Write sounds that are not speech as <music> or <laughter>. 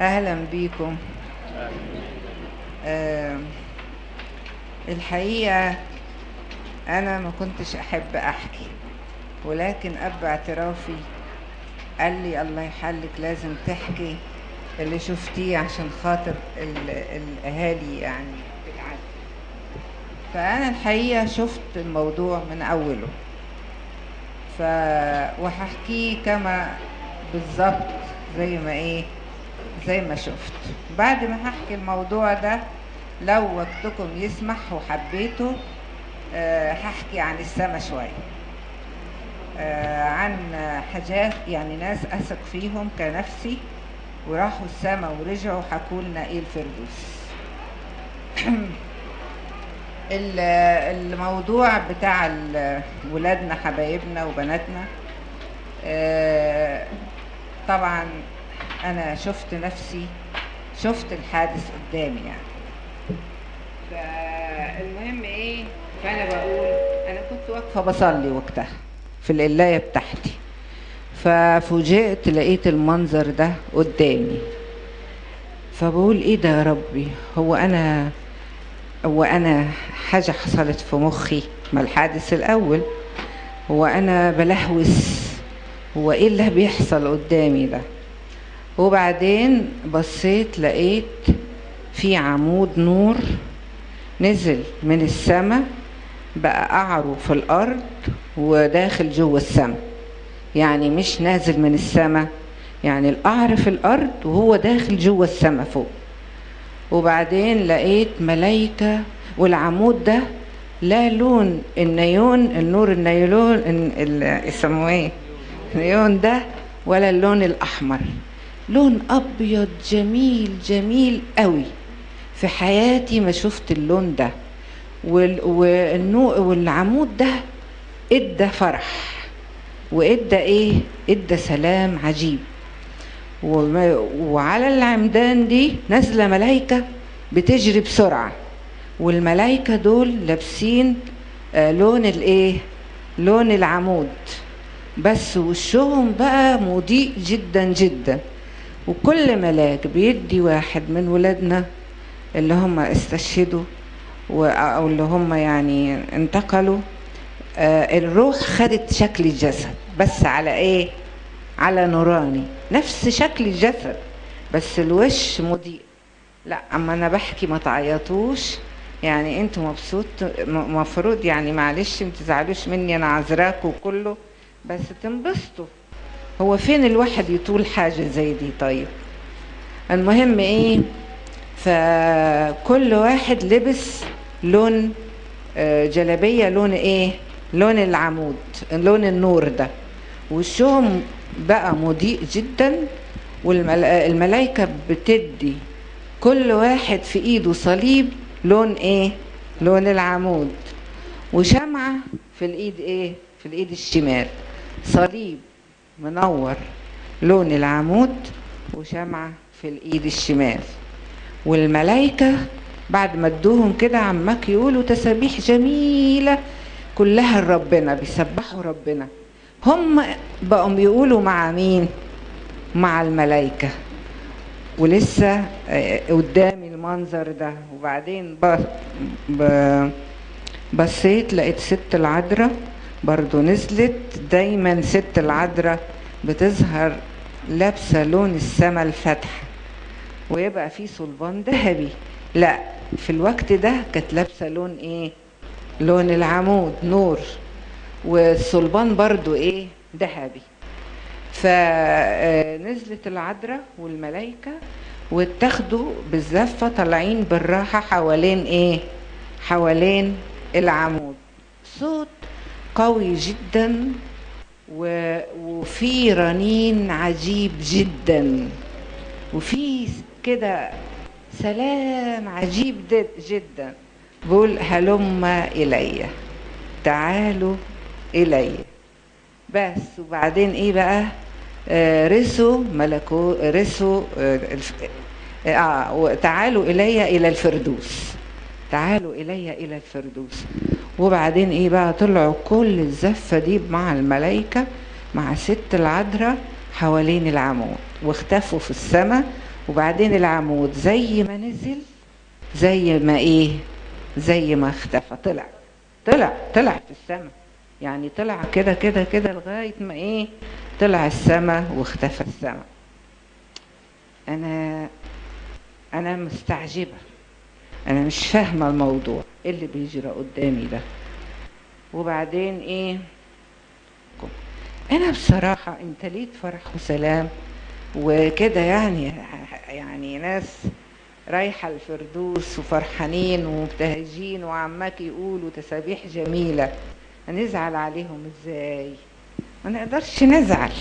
أهلا بيكم. آه الحقيقة أنا ما كنتش أحب أحكي ولكن أب اعترافي قال لي الله يحلك لازم تحكي اللي شفتيه عشان خاطر ال- الأهالي يعني فأنا الحقيقة شفت الموضوع من أوله. ف وهحكيه كما بالظبط زي ما إيه زي ما شفت. بعد ما هحكي الموضوع ده لو وقتكم يسمح وحبيته آه، هحكي عن السما شوية. آه، عن حاجات يعني ناس أثق فيهم كنفسي وراحوا السما ورجعوا حكوا لنا إيه الفردوس. <clears throat> ال- الموضوع بتاع ولادنا حبايبنا وبناتنا آه، طبعا أنا شفت نفسي شفت الحادث قدامي يعني. فالمهم إيه؟ فأنا بقول أنا كنت واقفة بصلي وقتها في القلاية بتاعتي. ففوجئت لقيت المنظر ده قدامي. فبقول إيه ده يا ربي؟ هو أنا هو أنا حاجة حصلت في مخي ما الحادث الأول؟ هو أنا بلهوس؟ هو إيه اللي بيحصل قدامي ده؟ وبعدين بصيت لقيت في عمود نور نزل من السماء بقى قعره في الأرض وداخل جوه السماء. يعني مش نازل من السماء يعني القعر في الأرض وهو داخل جوه السماء فوق. وبعدين لقيت ملايكة والعمود ده لا لون النيون النور النيلون ال- ال- يسموه إيه؟ النيون ده ولا اللون الأحمر. لون أبيض جميل جميل قوي. في حياتي ما شفت اللون ده. والعمود ده إدى فرح. وإدى إيه؟ إدى سلام عجيب. وعلى العمدان دي نازلة ملايكة بتجري بسرعة. والملايكة دول لابسين آه، لون الإيه؟ لون العمود. بس وشهم بقى مضيء جدا جدا. وكل ملاك بيدي واحد من ولادنا اللي هم استشهدوا أو اللي هم يعني انتقلوا آه، الروح خدت شكل الجسد. بس على إيه؟ على نوراني. نفس شكل الجسد بس الوش مضيء. لا أما أنا بحكي ما تعيطوش. يعني أنتوا مبسوط مفروض يعني معلش ما تزعلوش مني أنا عذراكوا وكله بس تنبسطوا. هو فين الواحد يطول حاجة زي دي؟ طيب المهم إيه؟ فكل واحد لبس لون آه، جلابية لون إيه؟ لون العمود لون النور ده. وشهم بقى مضيء جدا والملائكه بتدي كل واحد في إيده صليب لون إيه؟ لون العمود. وشمعة في الإيد إيه؟ في الإيد الشمال. صليب. منور لون العمود وشمعة في الإيد الشمال. والملائكة بعد ما ادوهم كده عماك يقولوا تسابيح جميلة كلها لربنا بيسبحوا ربنا. هم بقوا يقولوا مع مين؟ مع الملائكة ولسه آه، قدامي المنظر ده. وبعدين. بصيت لقيت ست العذراء برضو نزلت. دايما ست العذراء بتظهر لابسة لون السما الفاتحة ويبقى في صلبان ذهبي. لا في الوقت ده كانت لابسة لون إيه؟ لون العمود نور. والصلبان برضو إيه؟ ذهبي. فنزلت العذراء والملائكة واتاخدوا بالزفة طالعين بالراحة حوالين إيه؟ حوالين العمود. صوت قوي جدا. وفي رنين عجيب جدا. وفي كده سلام عجيب جدا. بقول هلم إلي. تعالوا إلي. بس وبعدين إيه بقى؟ آه رثوا ملكو رثوا آه الف- آه وتعالوا إلي إلى الفردوس. تعالوا إلي إلى الفردوس. وبعدين إيه بقى طلعوا كل الزفة دي مع الملائكه مع ست العذراء حوالين العمود واختفوا في السماء وبعدين العمود زي ما نزل زي ما إيه زي ما اختفى طلع طلع طلع في السماء يعني طلع كده كده كده لغاية ما إيه طلع السماء واختفى السماء أنا أنا مستعجبة أنا مش فاهمة الموضوع. اللي بيجرى قدامي ده. وبعدين إيه؟ أنا بصراحة امتليت فرح وسلام وكده يعني يعني ناس رايحة الفردوس وفرحانين ومبتهجين وعماك يقولوا تسابيح جميلة. هنزعل عليهم إزاي؟ ما نقدرش نزعل.